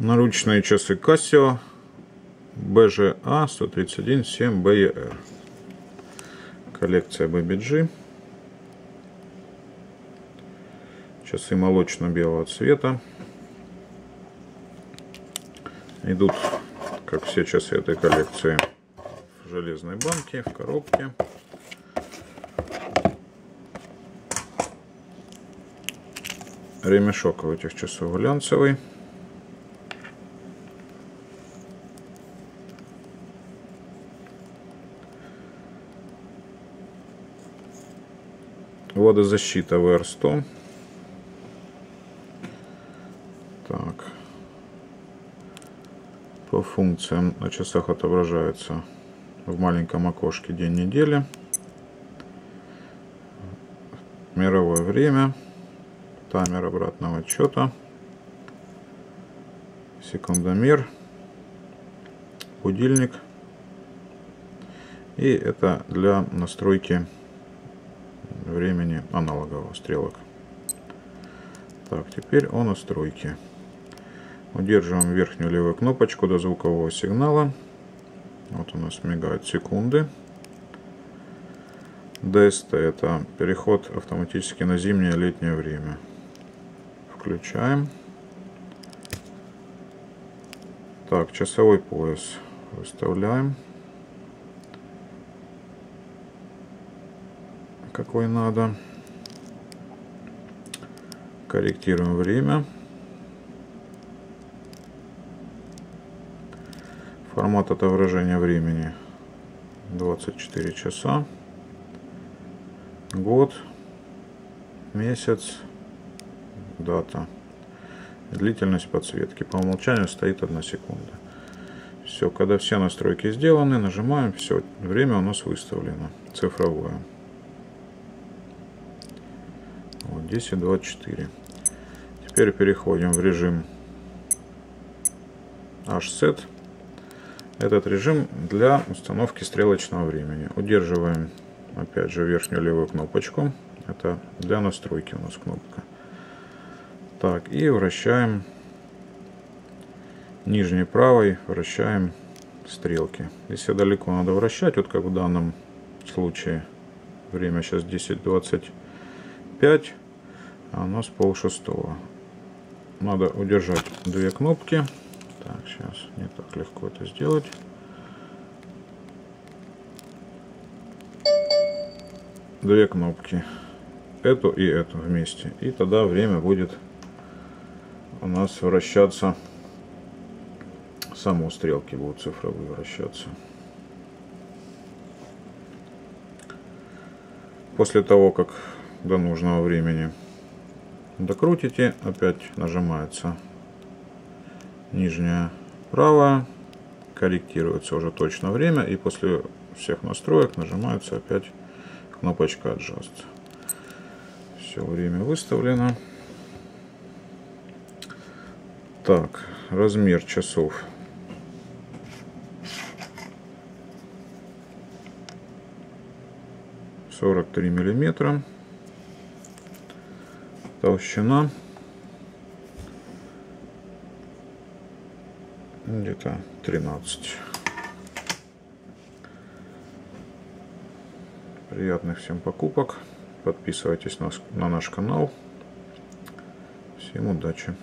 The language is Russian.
Наручные часы Casio BGA 131 7 BER. Коллекция BBG. Часы молочно-белого цвета. Идут, как все часы этой коллекции, в железной банке, в коробке. Ремешок у этих часов глянцевый. Водозащита VR100. Так. По функциям на часах отображается в маленьком окошке день недели. Мировое время. Таймер обратного отчета. Секундомер. Будильник. И это для настройки времени аналогового стрелок. Так, теперь о настройке. Удерживаем верхнюю левую кнопочку до звукового сигнала. Вот у нас мигают секунды. DST это переход автоматически на зимнее летнее время. Включаем. Так, часовой пояс выставляем. Какой надо. Корректируем время. Формат отображения времени 24 часа. Год, месяц, дата. Длительность подсветки. По умолчанию стоит 1 секунда. Все, когда все настройки сделаны, нажимаем, все, время у нас выставлено, цифровое. Вот 10.24. Теперь переходим в режим HSET. Этот режим для установки стрелочного времени. Удерживаем опять же верхнюю левую кнопочку. Это для настройки у нас кнопка. Так, и вращаем нижней правой, вращаем стрелки. Если далеко надо вращать, вот как в данном случае, время сейчас 10.25, а у нас пол шестого. Надо удержать две кнопки. Так, сейчас не так легко это сделать. Две кнопки. Эту и эту вместе. И тогда время будет у нас вращаться. Само стрелки будут цифровые вращаться. После того, как до нужного времени докрутите, опять нажимается нижняя правая, корректируется уже точно время и после всех настроек нажимается опять кнопочка Adjust. Все время выставлено. Так, размер часов. Сорок три миллиметра толщина. Где-то 13 приятных всем покупок. Подписывайтесь на, на наш канал. Всем удачи